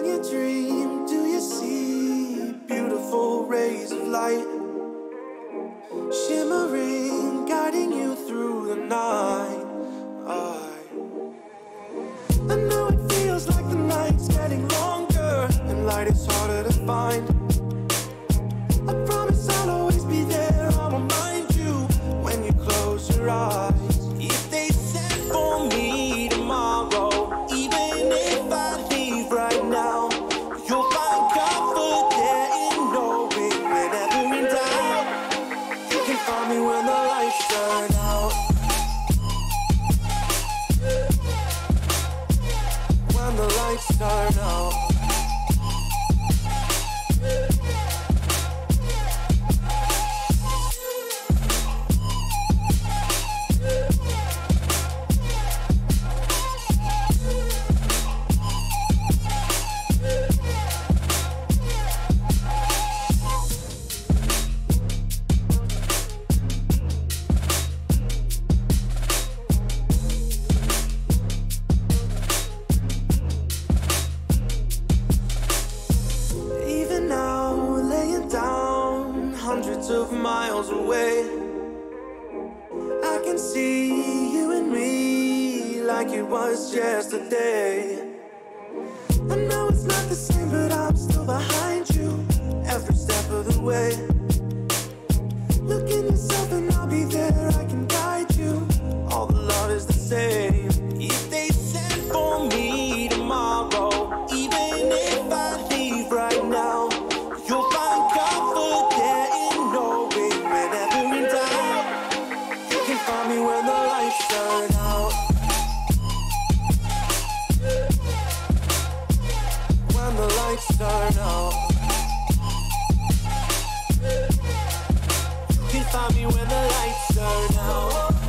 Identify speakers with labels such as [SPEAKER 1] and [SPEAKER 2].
[SPEAKER 1] dream, do you see beautiful rays of light shimmering, guiding you through the night? I, I know it feels like the night's getting longer and light is harder to find. Out. When the lights turn out. Hundreds of miles away, I can see you and me like it was yesterday. I know it's not the same, but I'm still behind you every step of the way. Out. You can find me when the lights turn out.